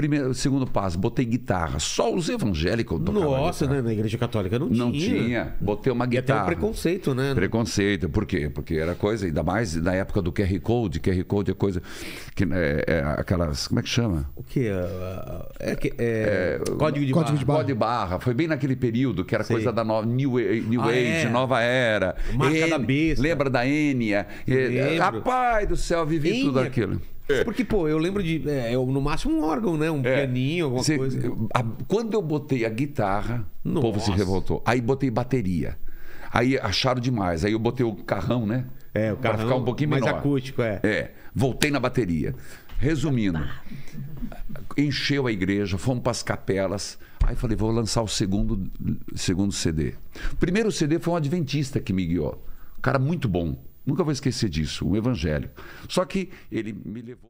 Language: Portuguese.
Primeiro, segundo passo, botei guitarra. Só os evangélicos tocavam Nossa, guitarra. né? Na igreja católica não, Não tinha. tinha. Botei uma E até guitarra. um preconceito, né? Preconceito, por quê? Porque era coisa, ainda mais na época do QR Code, QR Code é coisa que é, é aquelas, como é que chama? O que? É, que- é, código de código de barra. Código de barra, foi bem naquele período que era Sei. coisa da nova, New, New Ah, Age, é. Nova Era. Marca da besta. Lembra da Enya? Lembro. Rapaz do céu, vivi Enya. tudo aquilo. Porque, pô, eu lembro de. É, eu, no máximo um órgão, né? Um É. pianinho, alguma Você- coisa. a- quando eu botei a guitarra, o povo se Nossa. revoltou. Aí botei bateria. Aí acharam demais. Aí eu botei o carrão, né? É, o Pra carrão ficar um pouquinho mais menor. acústico, é. É, voltei na bateria. Resumindo, encheu a igreja, fomos para as capelas. Aí falei, vou lançar o segundo, segundo CD. O primeiro CD foi um adventista que me guiou. Um cara muito bom. Nunca vou esquecer disso, um evangélico. Só que ele me levou.